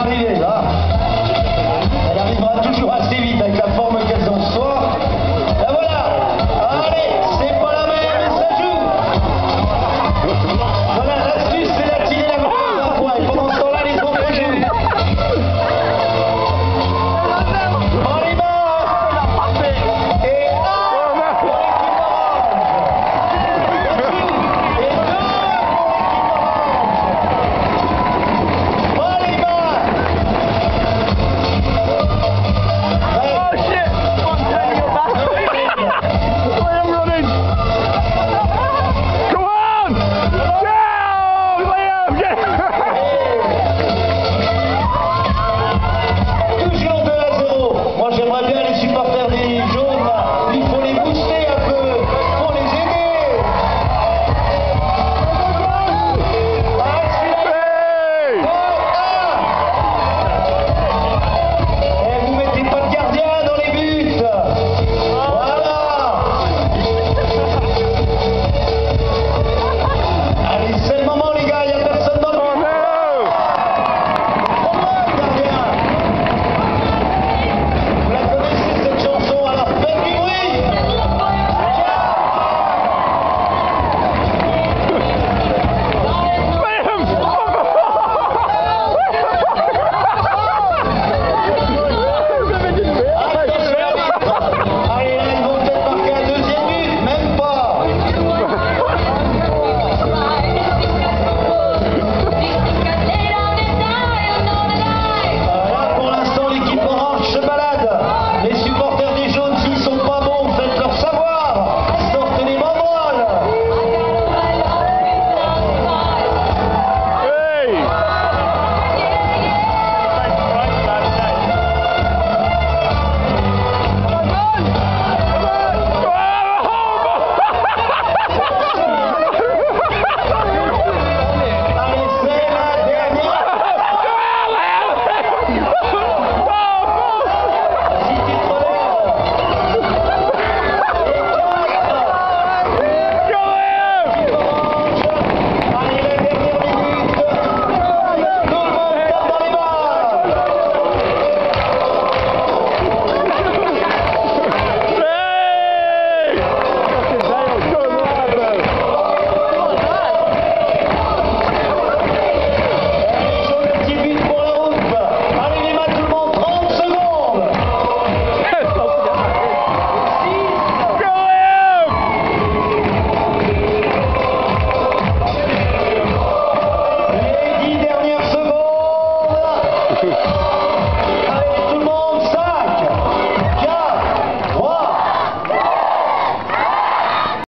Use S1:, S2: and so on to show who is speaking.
S1: Ramírez.